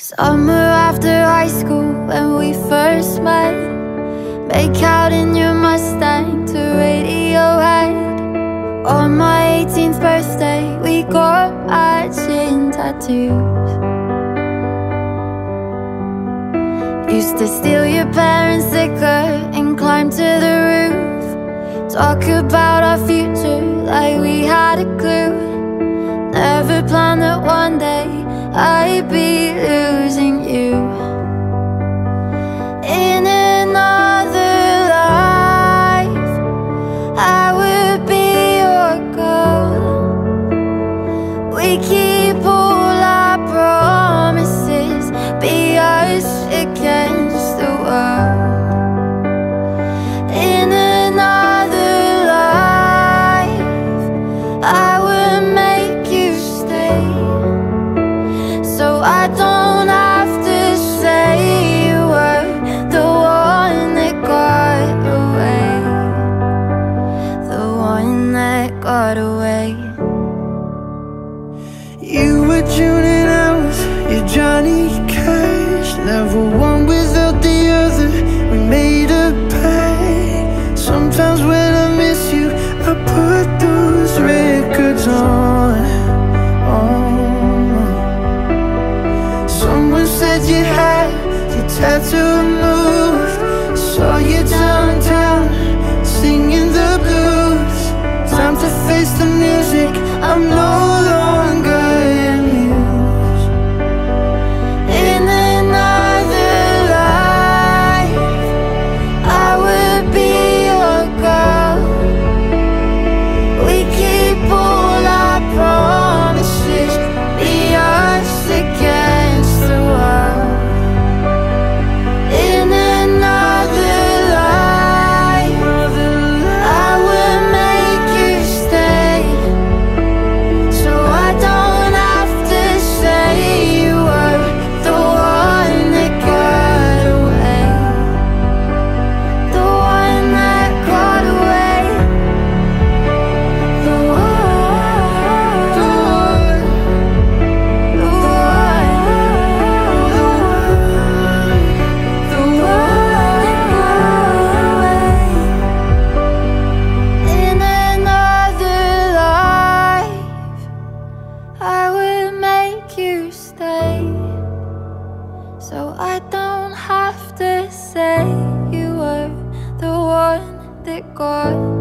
Summer after high school when we first met. Make out in your Mustang to Radiohead. On my 18th birthday we got matching tattoos. Used to steal your parents' liquor and climb to the roof. Talk about our future like we had a clue. Never planned that one day I'd be losing you In another life. I would be your girl. We keep got away. You were June and I was your Johnny Cash. Never one without the other We made a pact Sometimes when I miss you I put those records on. On. Someone said you had your tattoo removed. Saw you downtown So I don't have to say you were the one that got.